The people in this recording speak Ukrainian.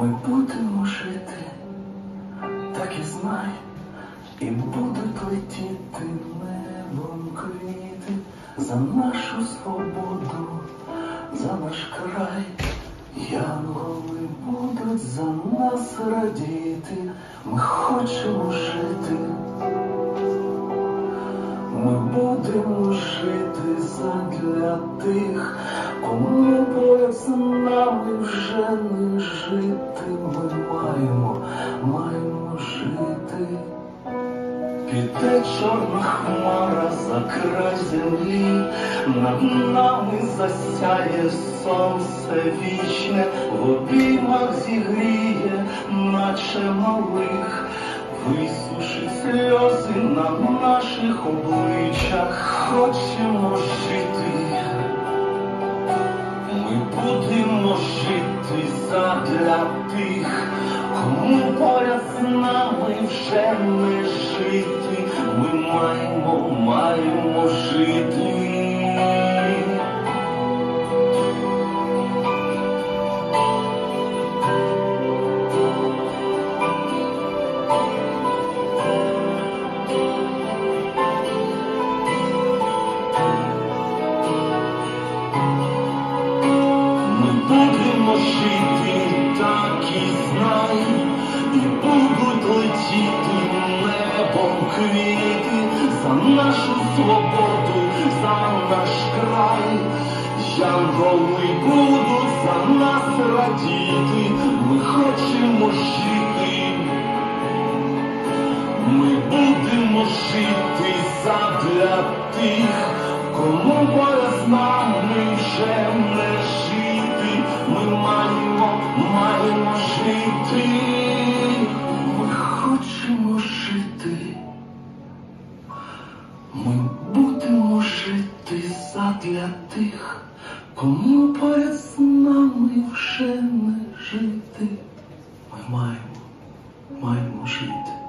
Ми будемо жити, так і знай, і будуть летіти небом квіти за нашу свободу, за наш край. Янголи будуть за нас радіти, ми хочемо жити. Ми будемо жити задля тих, кому поряд з нами вже не жити. Ми маємо, маємо жити. Піде чорна хмара за край землі, над нами засяє сонце вічне, в обіймах зігріє, наче малих, висушить сльози на наших обличчях, хочемо жити. Ми будемо жити задля тих, кому поряд з нами вже не жити. Ми маємо, маємо жити. Будемо жити, так і знай, і будуть летіти небом квіти за нашу свободу, за наш край. Янголи будуть за нас радіти, ми хочемо жити. Ми будемо жити задля тих, кому поряд маємо. Ми хочемо жити. Ми будемо жити задля тих, кому поряд з нами вже не жити. Ми маємо, маємо жити.